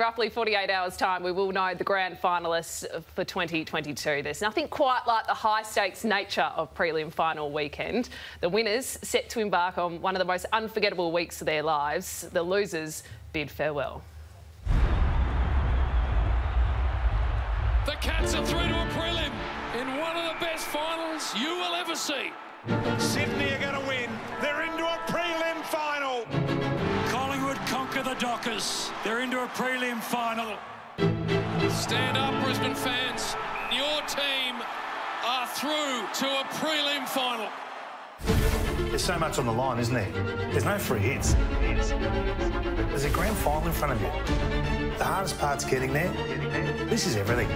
roughly 48 hours' time, we will know the grand finalists for 2022. There's nothing quite like the high stakes nature of prelim final weekend. The winners set to embark on one of the most unforgettable weeks of their lives. The losers bid farewell. The Cats are through to a prelim in one of the best finals you will ever see. Sydney are the Dockers. They're into a prelim final. Stand up, Brisbane fans. Your team are through to a prelim final. There's so much on the line, isn't there? There's no free hits. There's a grand final in front of you. The hardest part's getting there. This is everything.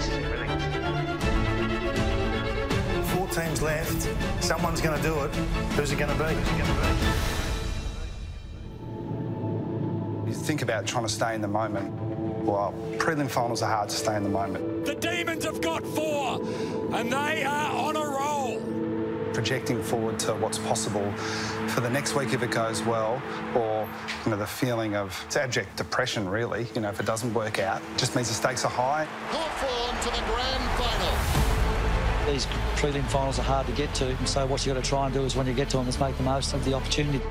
Four teams left. Someone's going to do it. Who's it going to be? Think about trying to stay in the moment. Well, prelim finals are hard to stay in the moment. The Demons have got four, and they are on a roll. Projecting forward to what's possible for the next week if it goes well, or you know the feeling of it's abject depression really. You know if it doesn't work out, it just means the stakes are high. Hawthorn to the grand final. These prelim finals are hard to get to, and so what you've got to try and do is when you get to them is make the most of the opportunity.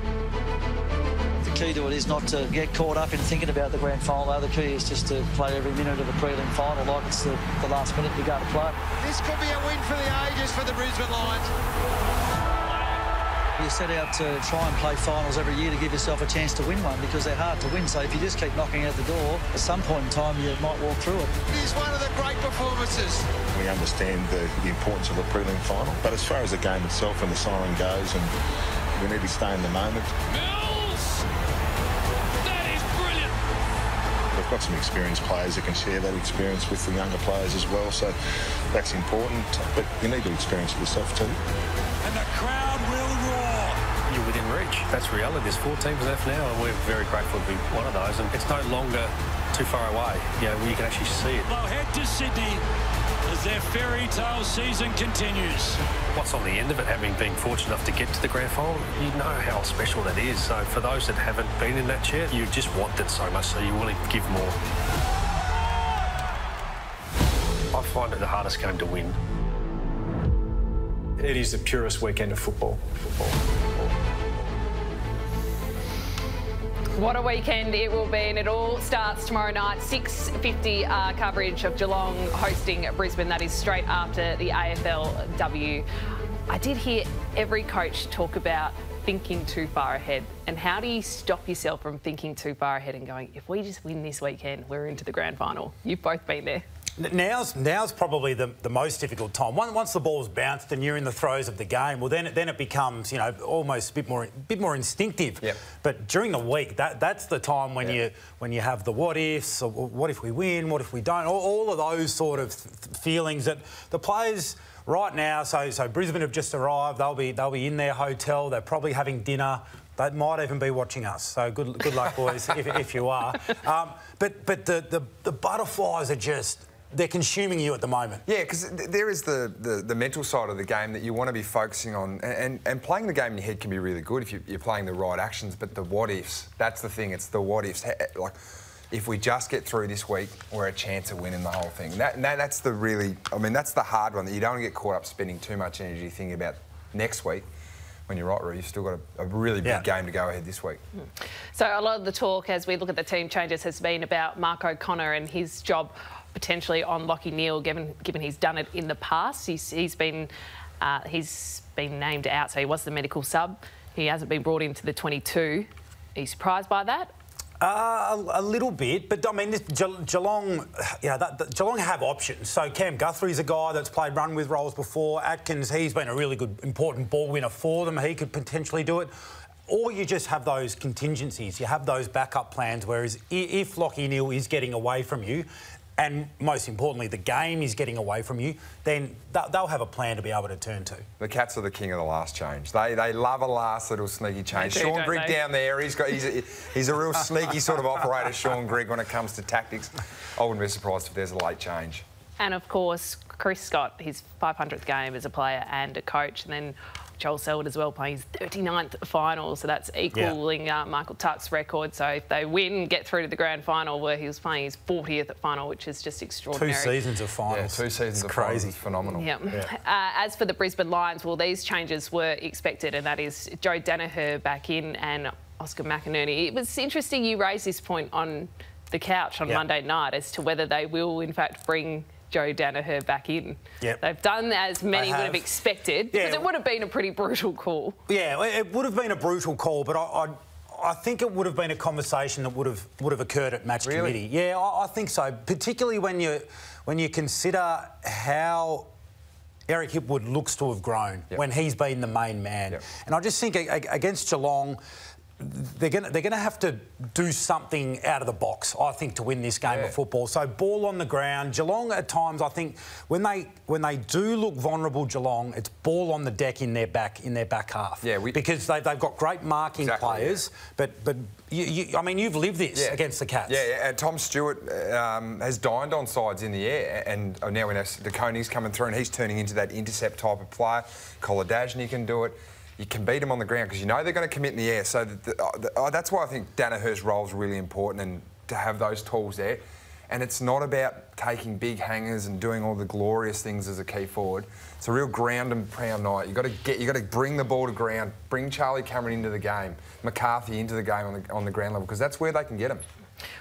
The key to it is not to get caught up in thinking about the grand final. though. The key is just to play every minute of the prelim final like it's the, the last minute you go to play. This could be a win for the ages for the Brisbane Lions. You set out to try and play finals every year to give yourself a chance to win one because they're hard to win. So if you just keep knocking out the door, at some point in time you might walk through it. It is one of the great performances. We understand the, the importance of a prelim final, but as far as the game itself and the siren goes, and we need to stay in the moment. Mills! Got some experienced players that can share that experience with the younger players as well, so that's important. But you need to experience it yourself too. And the crowd will roar. You're within reach. That's reality. There's four teams left now, and we're very grateful to be one of those. And it's no longer too far away. You know, you can actually see it. They'll head to Sydney their fairy tale season continues. What's on the end of it, having been fortunate enough to get to the grand final, you know how special that is. So for those that haven't been in that chair, you just want it so much, so you're willing to give more. I find it the hardest game to win. It is the purest weekend of football. What a weekend it will be, and it all starts tomorrow night. 6:50 uh, coverage of Geelong hosting Brisbane. That is straight after the AFLW. I did hear every coach talk about thinking too far ahead, and how do you stop yourself from thinking too far ahead and going, if we just win this weekend, we're into the grand final. You've both been there. Now's now's probably the, the most difficult time. Once the ball's bounced and you're in the throes of the game, well then it, then it becomes you know almost a bit more bit more instinctive. Yep. But during the week, that that's the time when you when you have the what ifs, or what if we win, what if we don't, all, all of those sort of th- feelings that the players right now. So so Brisbane have just arrived. They'll be they'll be in their hotel. They're probably having dinner. They might even be watching us. So good good luck, boys, if, if you are. Um, but but the, the the butterflies are just they're consuming you at the moment. Yeah, because there is the, the, the mental side of the game that you want to be focusing on. And, and, and playing the game in your head can be really good if you, you're playing the right actions, but the what ifs, that's the thing. It's the what ifs. Like, if we just get through this week, we're a chance of winning the whole thing. That, that, that's the really, I mean, that's the hard one that you don't want to get caught up spending too much energy thinking about next week. When you're right, Roo, you've still got a, a really big Yeah. game to go ahead this week. Hmm. So a lot of the talk as we look at the team changes has been about Mark O'Connor and his job potentially on Lachie Neale, given given he's done it in the past. He's he's been uh, he's been named out, so he was the medical sub. He hasn't been brought into the 22. Are you surprised by that? Uh, a, a little bit, but I mean, this, Ge- Geelong, yeah, that, that- Geelong have options. So Cam Guthrie's a guy that's played run with roles before. Atkins, he's been a really good, important ball winner for them. He could potentially do it. Or you just have those contingencies. You have those backup plans. Whereas if Lachie Neale is getting away from you, and most importantly, the game is getting away from you, then th- they'll have a plan to be able to turn to. The Cats are the king of the last change. They they love a last little sneaky change. Do, Shaun don't Grigg they? down there, he's got he's a, he's a real sneaky sort of operator, Shaun Grigg, when it comes to tactics. I wouldn't be surprised if there's a late change. And of course, Chris Scott, his 500th game as a player and a coach. And then Joel Selwood as well playing his 39th final, so that's equaling yeah. uh, Michael Tuck's record. So if they win, get through to the grand final where he was playing his 40th final, which is just extraordinary. Two seasons of finals. Yeah, two seasons it's of crazy. finals. Phenomenal. Yeah. yeah. Uh, as for the Brisbane Lions, well, these changes were expected, and that is Joe Daniher back in and Oscar McInerney. It was interesting you raised this point on the couch on Monday night as to whether they will, in fact, bring Joe Daniher back in. Yep. They've done as many have. would have expected because Yeah. it would have been a pretty brutal call. Yeah, it would have been a brutal call, but I, I, I think it would have been a conversation that would have would have occurred at match Really? committee. Yeah, I, I think so. Particularly when you when you consider how. Eric Hipwood looks to have grown Yep. when he's been the main man. Yep. And I just think a- a- against Geelong, they're going to they're to have to do something out of the box, I think, to win this game Yeah. of football. So ball on the ground. Geelong at times, I think, when they when they do look vulnerable, Geelong, it's ball on the deck in their back in their back half. Yeah, we- because they, they've got great marking Exactly, players, but but you, you, I mean, you've lived this Yeah. against the Cats. Yeah, yeah, and Tom Stewart um, has dined on sides in the air, and now we know De Koning's coming through, and he's turning into that intercept type of player. Kolodjashnij can do it. You can beat them on the ground because you know they're going to commit in the air. So the, uh, the, uh, that's why I think Daniher's role is really important, and to have those tools there. And it's not about taking big hangers and doing all the glorious things as a key forward. It's a real ground and pound night. You got to get, you got to bring the ball to ground, bring Charlie Cameron into the game, McCarthy into the game on the, on the ground level because that's where they can get him.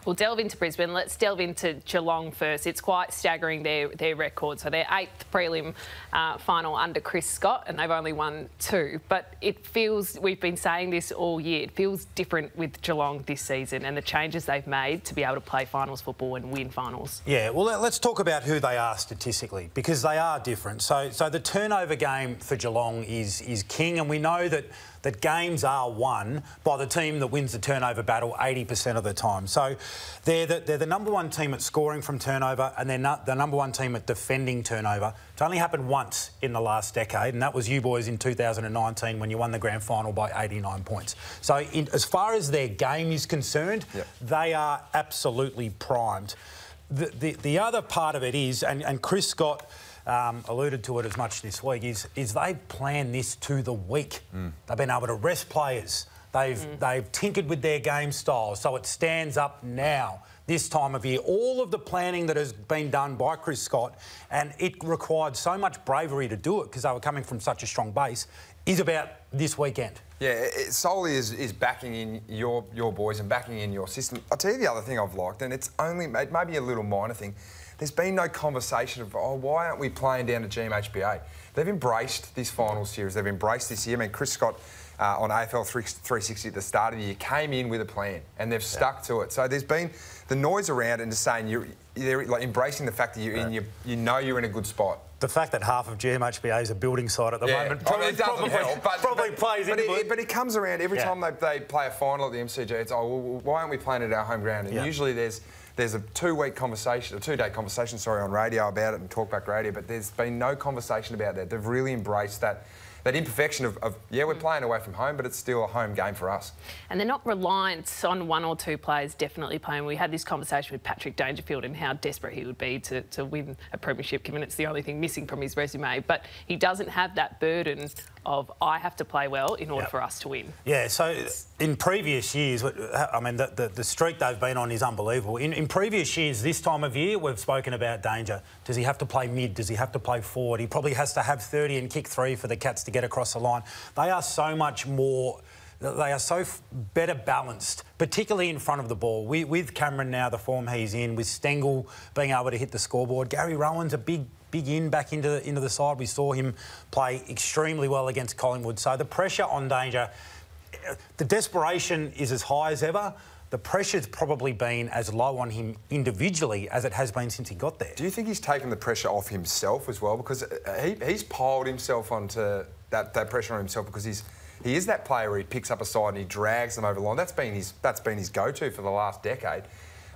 We'll delve into Brisbane. Let's delve into Geelong first. It's quite staggering their their record. So their eighth prelim uh, final under Chris Scott, and they've only won two. But it feels we've been saying this all year. It feels different with Geelong this season and the changes they've made to be able to play finals football and win finals. Yeah, well, let- let's talk about who they are statistically because they are different. So, so the turnover game for Geelong is is king, and we know that that games are won by the team that wins the turnover battle 80% of the time. So, they're the, they're the number one team at scoring from turnover, and they're not the number one team at defending turnover. It's only happened once in the last decade, and that was you boys in 2019 when you won the grand final by 89 points. So, in, as far as their game is concerned, Yep. they are absolutely primed. The, the, the other part of it is, and, and Chris Scott um, alluded to it as much this week, is, is they plan this to the week. They've been able to rest players. They've, mm. they've tinkered with their game style, so it stands up now, this time of year. All of the planning that has been done by Chris Scott, and it required so much bravery to do it because they were coming from such a strong base, is about this weekend. Yeah, it solely is, is backing in your your boys and backing in your system. I'll tell you the other thing I've liked, and it's only it may be a little minor thing. There's been no conversation of oh why aren't we playing down to GMHBA? They've embraced this final series. They've embraced this year. I mean, Chris Scott uh, on AFL 360 at the start of the year came in with a plan, and they've stuck to it. So there's been the noise around and just saying you're they're like embracing the fact that you're in, you you know you're in a good spot. The fact that half of GMHBA is a building site at the Yeah. moment I probably, mean, doesn't probably, help, but, probably but, plays but into it, it. But it comes around every Yeah. time they, they play a final at the MCG. It's oh, well, why aren't we playing at our home ground? And Yeah. usually there's there's a two-week conversation, a two-day conversation, sorry, on radio about it and talkback radio. But there's been no conversation about that. They've really embraced that. That imperfection of, of yeah, we're playing away from home, but it's still a home game for us. And they're not reliant on one or two players definitely playing. We had this conversation with Patrick Dangerfield and how desperate he would be to, to win a premiership, given it's the only thing missing from his resume. But he doesn't have that burden of I have to play well in order Yep. for us to win. Yeah, so in previous years, I mean, the, the, the streak they've been on is unbelievable. In, in previous years, this time of year, we've spoken about danger. Does he have to play mid? Does he have to play forward? He probably has to have 30 and kick three for the Cats to get across the line. They are so much more. They are so f- better balanced, particularly in front of the ball. With, with Cameron now, the form he's in, with Stengle being able to hit the scoreboard, Gary Rohan's a big big in back into the, into the side. We saw him play extremely well against Collingwood. So the pressure on Danger, the desperation is as high as ever. The pressure's probably been as low on him individually as it has been since he got there. Do you think he's taken the pressure off himself as well? Because uh, he, he's piled himself onto that, that pressure on himself because he's he is that player where he picks up a side and he drags them over the line. That's been his that's been his go-to for the last decade.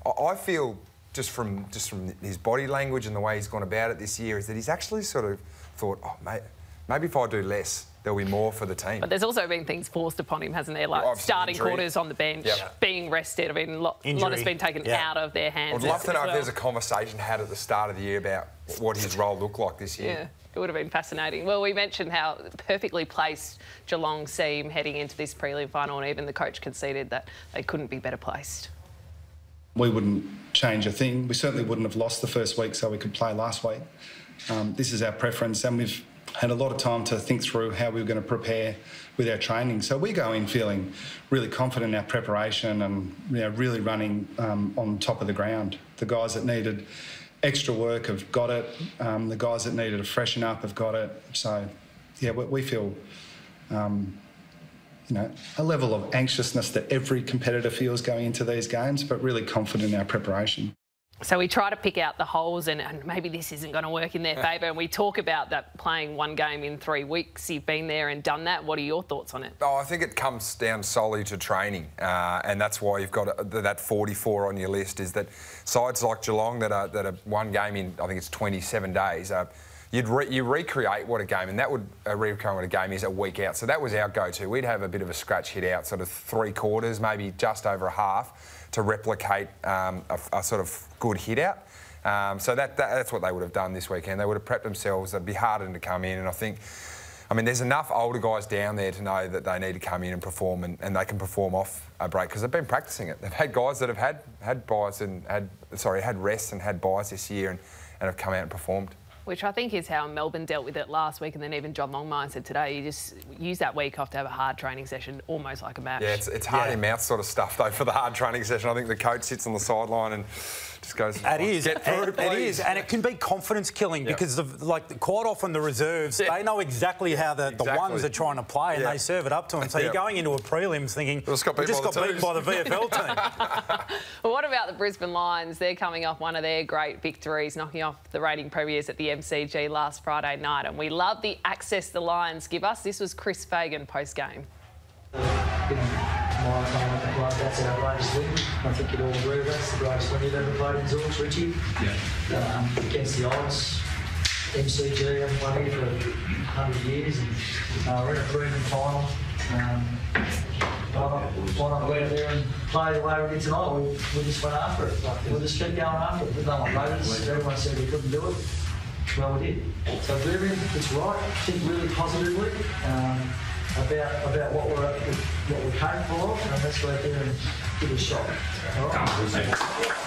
I, I feel just from just from his body language and the way he's gone about it this year is that he's actually sort of thought, oh mate, maybe if I do less, there'll be more for the team. But there's also been things forced upon him, hasn't there? Like Obviously starting injury. quarters on the bench, Yep. being rested. I mean, a lot, lot has been taken Yeah. out of their hands. I'd love to know as if there's a conversation had at the start of the year about what his role looked like this year. Yeah. It would have been fascinating. Well, we mentioned how perfectly placed Geelong seem heading into this prelim final, and even the coach conceded that they couldn't be better placed. We wouldn't change a thing. We certainly wouldn't have lost the first week so we could play last week. Um, this is our preference, and we've had a lot of time to think through how we were going to prepare with our training. So we go in feeling really confident in our preparation and you know, really running um, on top of the ground. The guys that needed extra work have got it. Um, the guys that needed to freshen up have got it. So, yeah, we, we feel, um, you know, a level of anxiousness that every competitor feels going into these games, but really confident in our preparation. So we try to pick out the holes, and, and maybe this isn't going to work in their favour. And we talk about that playing one game in three weeks. You've been there and done that. What are your thoughts on it? Oh, I think it comes down solely to training, uh, and that's why you've got a, that 44 on your list. Is that sides like Geelong that are that are one game in I think it's 27 days. Uh, You'd re you recreate what a game, and that would uh, recreate what a game is a week out. So that was our go-to. We'd have a bit of a scratch hit out, sort of three quarters, maybe just over a half, to replicate um, a, a, sort of good hit out. Um, so that, that, that's what they would have done this weekend. They would have prepped themselves. They'd be harder to come in, and I think. I mean, there's enough older guys down there to know that they need to come in and perform, and, and they can perform off a break because they've been practicing it. They've had guys that have had had buys and had sorry had rests and had buys this year, and, and have come out and performed which I think is how Melbourne dealt with it last week, and then even John Longmire said today, you just use that week off to have a hard training session, almost like a match. Yeah, it's, it's hard yeah. in mouth sort of stuff though for the hard training session. I think the coach sits on the sideline and just goes. It is. Get through, it, it is, and it can be confidence killing yep. because the, like quite often the reserves yeah. they know exactly how the, exactly. the ones are trying to play, and they serve it up to them. So yep. you're going into a prelims thinking we just got beaten, just by, got beaten by the VFL team. well, what about the Brisbane Lions? They're coming off one of their great victories, knocking off the rating premiers at the MCG last last Friday night, and we love the access the Lions give us. This was Chris Fagan post game. That's our greatest win. I think you'd all agree with us. The greatest win you've ever played in Zorks, Richie. Yeah. Um, against the odds. MCG haven't won here for 100 years. And, uh, we're in a proven final. Um, why not go out there and play the way we did tonight? We, we just went after it. Like, we just kept going after it. Everyone said we couldn't do it well we did. So Vivian, it's right. Think really positively um, about about what we're what we're capable of, and let's go out there and give it a shot. All right.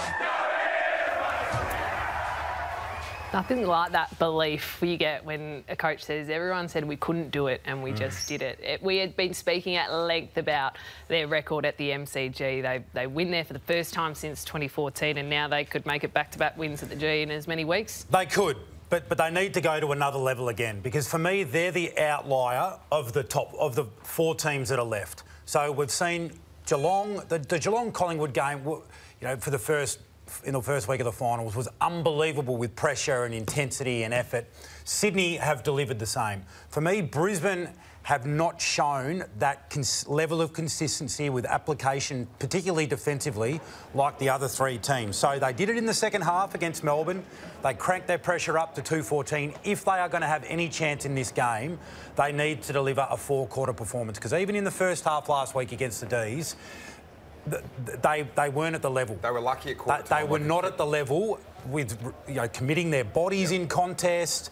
Nothing like that belief you get when a coach says, everyone said we couldn't do it and we mm. just did it. it. We had been speaking at length about their record at the MCG. They, they win there for the first time since 2014 and now they could make it back-to-back -back wins at the G in as many weeks. They could. But, but they need to go to another level again because for me they're the outlier of the top of the four teams that are left. So we've seen Geelong, the, the Geelong Collingwood game, you know, for the first in the first week of the finals was unbelievable with pressure and intensity and effort. Sydney have delivered the same. For me, Brisbane have not shown that level of consistency with application, particularly defensively, like the other three teams. So they did it in the second half against Melbourne. They cranked their pressure up to 214. If they are going to have any chance in this game, they need to deliver a four-quarter performance because even in the first half last week against the D's, they they weren't at the level. They were lucky at quarter They, they were not at the level with you know committing their bodies in contest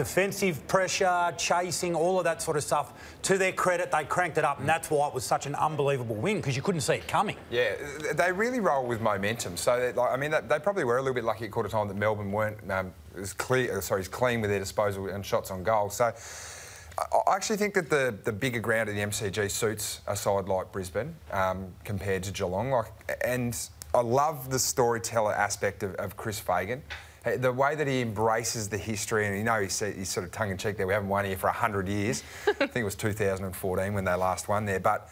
defensive pressure, chasing, all of that sort of stuff. To their credit, they cranked it up, and that's why it was such an unbelievable win because you couldn't see it coming. Yeah, they really roll with momentum. So, like, I mean, they probably were a little bit lucky at quarter time that Melbourne weren't um, as clear, uh, sorry, as clean with their disposal and shots on goal. So. I actually think that the, the bigger ground of the MCG suits a side like Brisbane um, compared to Geelong. Like, and I love the storyteller aspect of, of Chris Fagan the way that he embraces the history, and you know he's, he's sort of tongue in cheek there. We haven't won here for 100 years. I think it was 2014 when they last won there. But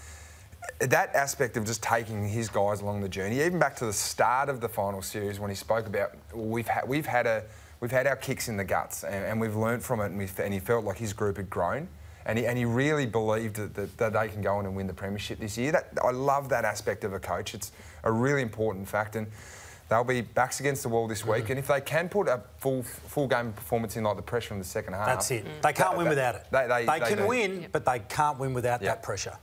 that aspect of just taking his guys along the journey, even back to the start of the final series when he spoke about we've had we've had a we've had our kicks in the guts and, and we've learned from it, and, and, he felt like his group had grown. And he, and he really believed that, that, that, they can go on and win the premiership this year. That, I love that aspect of a coach. It's a really important fact. And They'll be backs against the wall this week, mm. and if they can put a full full game performance in, like the pressure in the second half, that's it. They can't win without it. They, they, they, they can do. win, but they can't win without yep. that pressure.